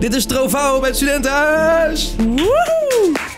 Dit is Trovao met Studentenhuis. Woehoe!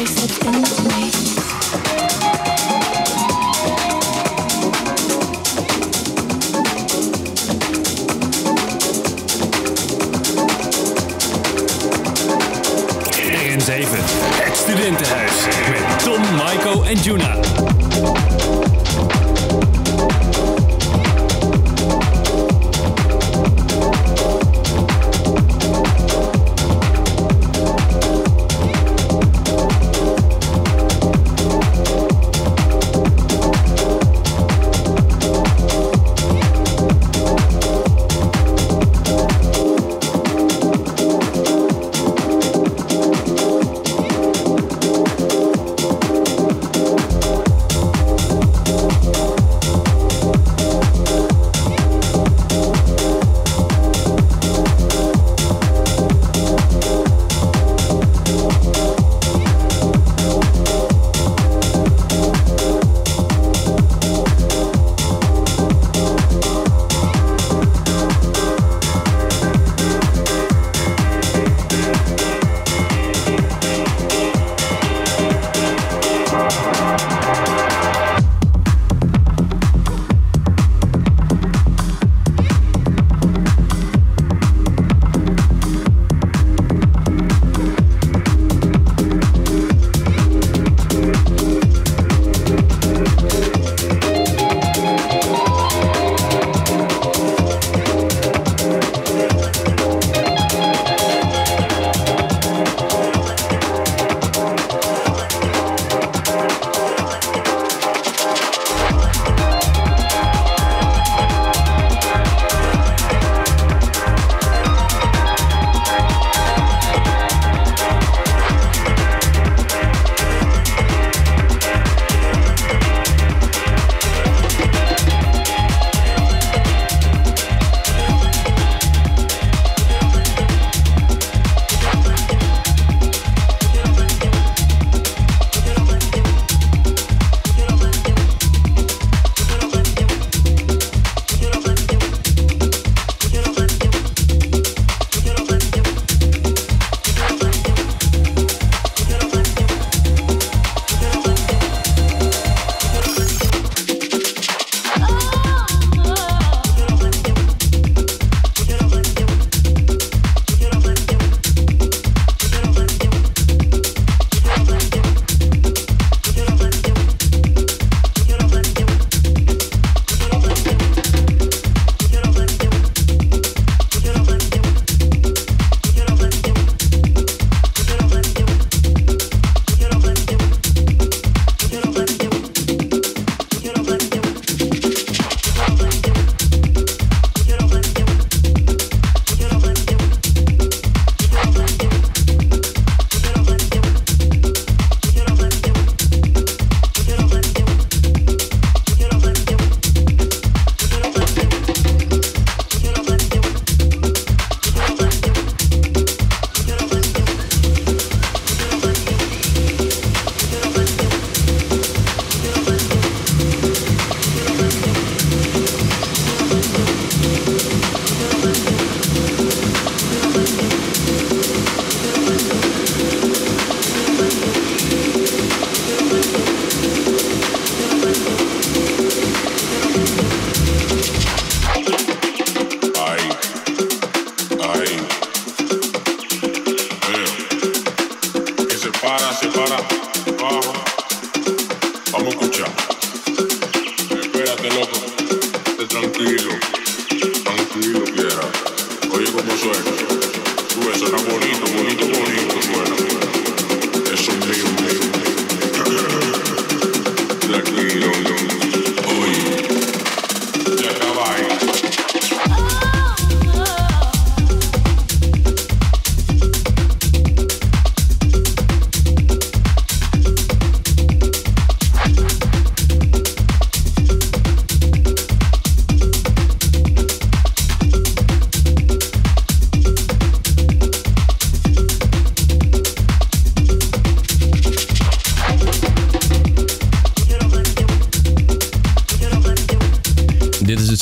I slipped into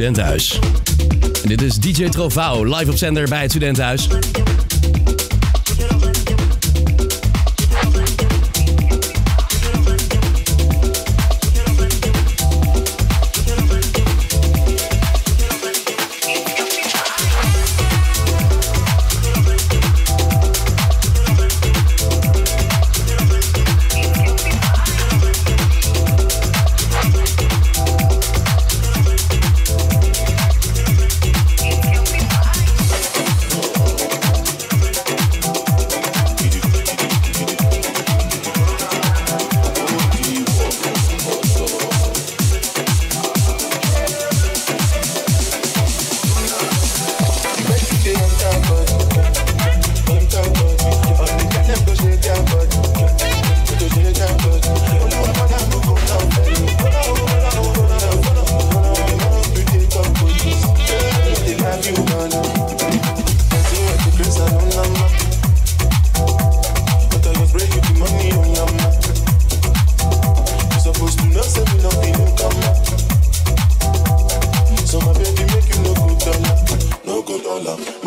Studentenhuis. En dit is DJ Trovao live op zender bij het Studentenhuis.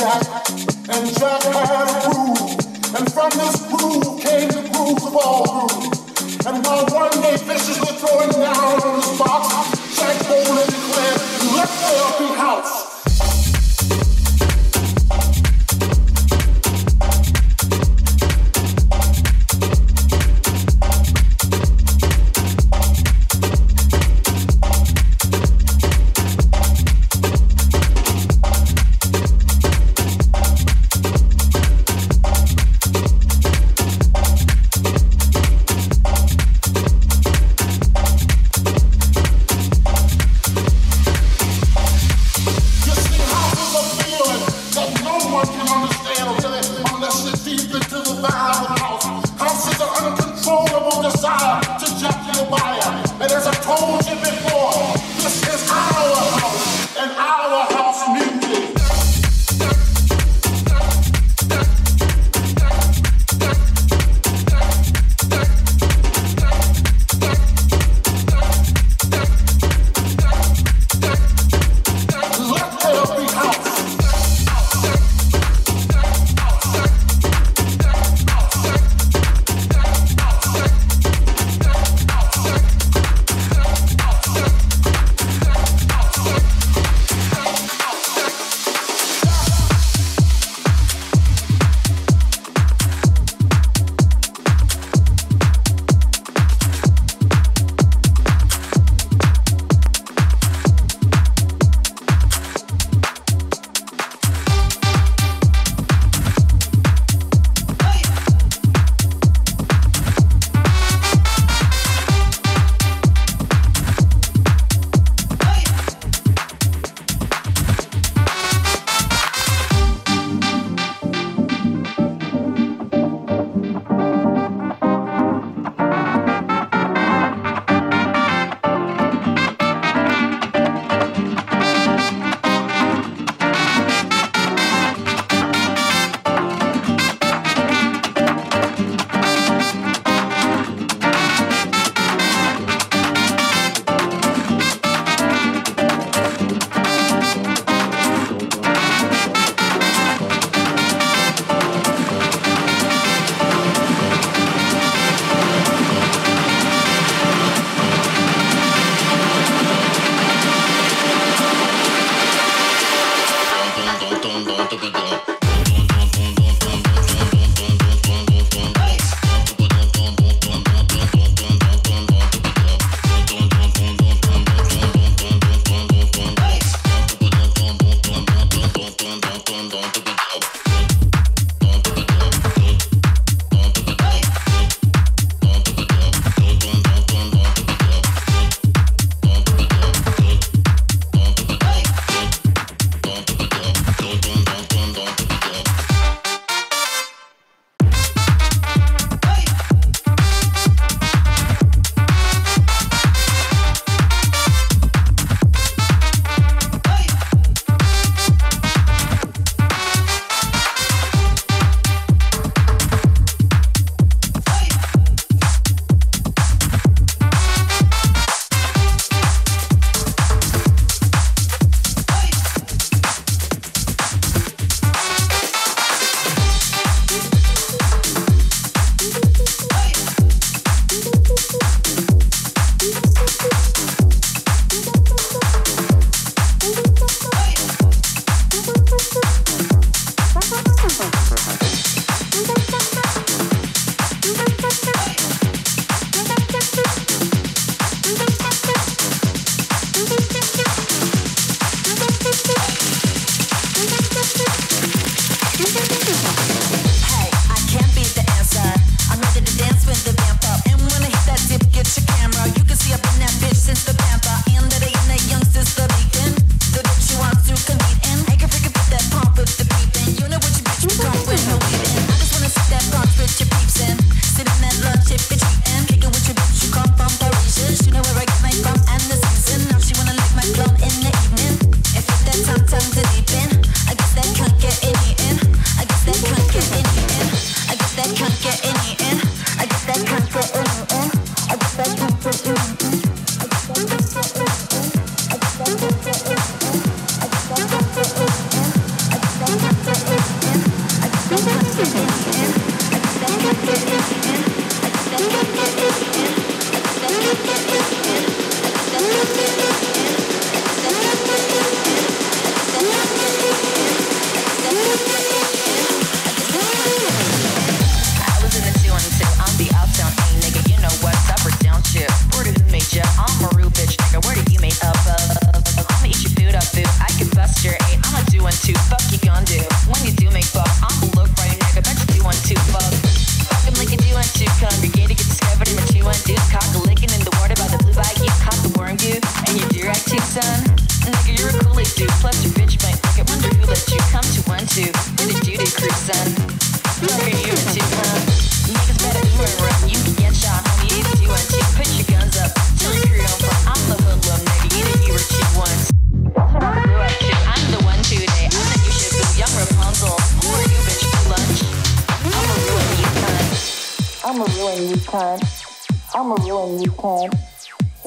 track and Jack had a groove. And from this groove came the grooves of all grooves. And while one day fishes were throwing down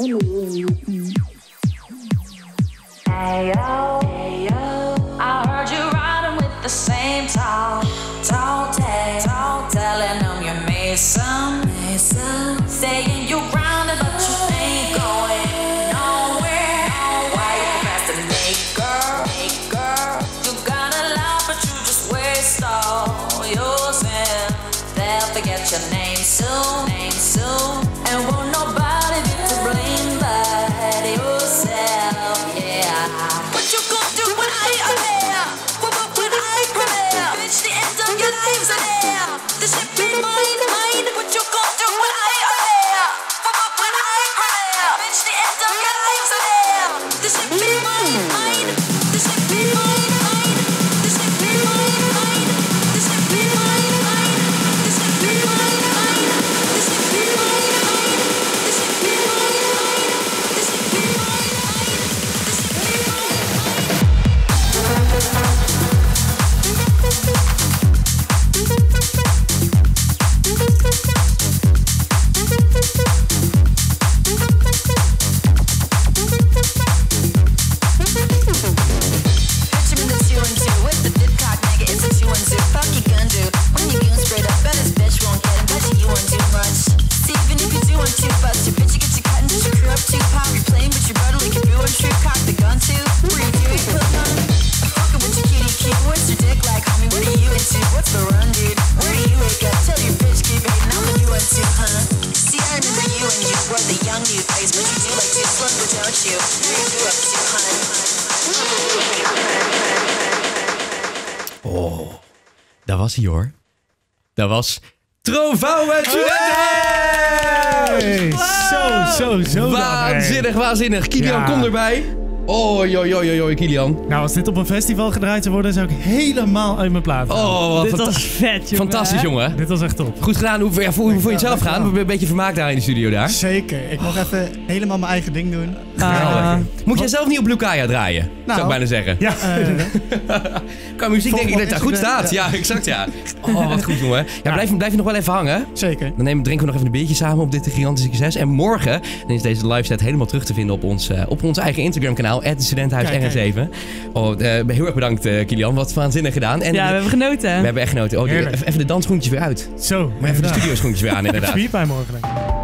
Hey yo, I heard you riding with the same tall, tall hoor. Dat was Trovouw met Hey, Zo, zo, zo. dan, Waanzinnig, waanzinnig. Kilian, Ja. kom erbij. Oh, joh, joh, joh, joh, Kilian. Nou, als dit op een festival gedraaid zou worden, zou ik helemaal uit mijn plaat gaan. Oh, wat Dit was vet, jongen. fantastisch, jongen. Dit was echt top. Goed gedaan. Hoe, ja, hoe, hoe vond je het zelf gaan? We hebben een beetje vermaakt daar in de studio daar. Zeker. Ik mag even helemaal mijn eigen ding doen. Ah, Moet jij zelf niet op Blue draaien? zou ik Nou. bijna zeggen. Ja, Qua muziek denk ik dat het daar goed staat. Ja, exact ja. Oh, wat goed jongen. Ja, blijf, blijf je nog wel even hangen. Zeker. Dan nemen, drinken we nog even een biertje samen op dit gigantische succes. En morgen dan is deze live set helemaal terug te vinden op ons, eh, op ons eigen Instagram kanaal. Studentenhuis Kijk, RN7. Oh, eh, heel erg bedankt eh, Kilian. Wat waanzinnig gedaan. En ja, we hebben genoten. we hebben echt genoten. Oh, die- even, even de dansschoentjes weer uit. zo. Maar even de studio schoentjes weer aan inderdaad. Spierpijn morgen. denk ik.